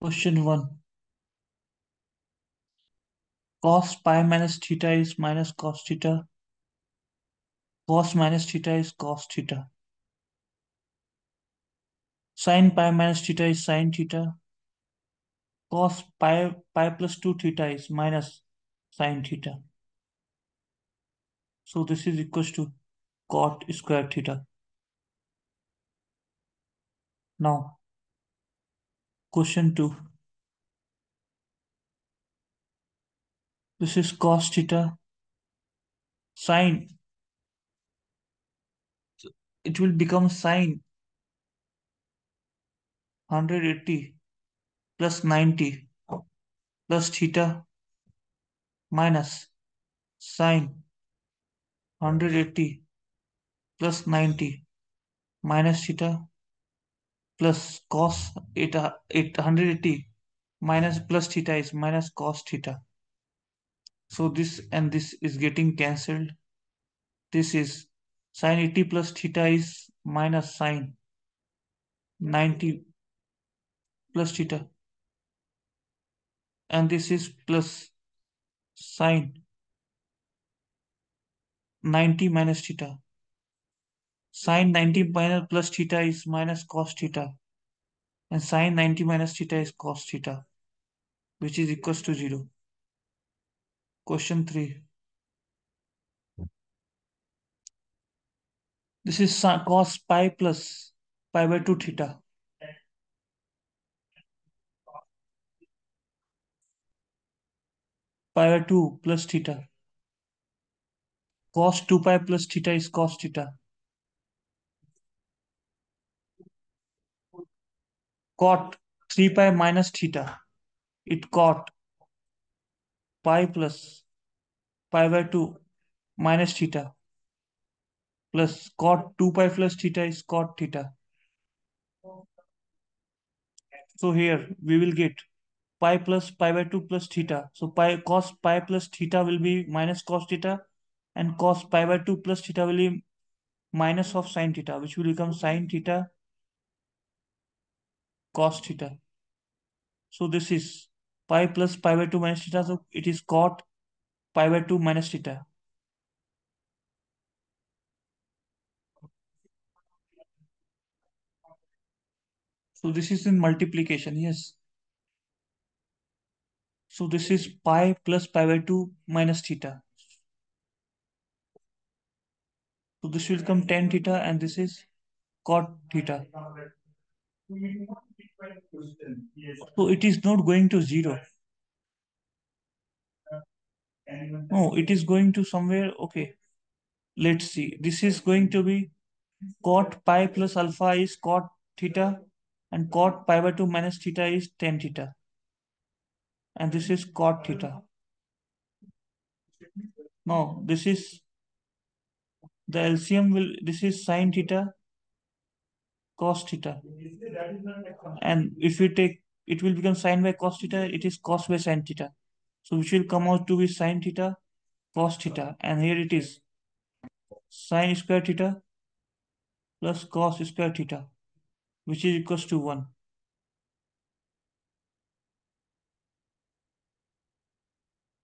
Question 1. Cos pi minus theta is minus cos theta. Cos minus theta is cos theta. Sin pi minus theta is sin theta. Cos pi, pi plus 2 theta is minus sin theta. So this is equals to cot square theta. Now, question 2. This is cos theta. Sine. It will become sine 180 plus 90 plus theta minus sine 180 plus 90 minus theta plus cos it, it 180 minus plus theta is minus cos theta. So this and this is getting cancelled. This is sine 80 plus theta is minus sine 90 plus theta. And this is plus sine 90 minus theta. Sine 90 minus plus theta is minus cos theta. And sine 90 minus theta is cos theta, which is equals to 0. Question 3. This is cos pi plus pi by 2 theta. Pi by 2 plus theta. Cos 2 pi plus theta is cos theta. Cot 3 pi minus theta. It cot pi plus pi by 2 minus theta plus cot 2 pi plus theta is cot theta. So here we will get pi plus pi by 2 plus theta. So pi cos pi plus theta will be minus cos theta and cos pi by 2 plus theta will be minus of sine theta which will become sine theta cos theta. So this is pi plus pi by 2 minus theta. So it is cot pi by 2 minus theta. So this is in multiplication, yes. So this is pi plus pi by 2 minus theta. So this will come tan theta and this is cot theta. So it is not going to zero. No, it is going to somewhere. Okay. Let's see. This is going to be cot pi plus alpha is cot theta and cot pi by 2 minus theta is tan theta. And this is cot theta. No, this is the LCM will, this is sine theta, cos theta. And if we take, it will become sine by cos theta, it is cos by sine theta. So which will come out to be sine theta, cos theta. And here it is sine square theta plus cos square theta, which is equals to 1.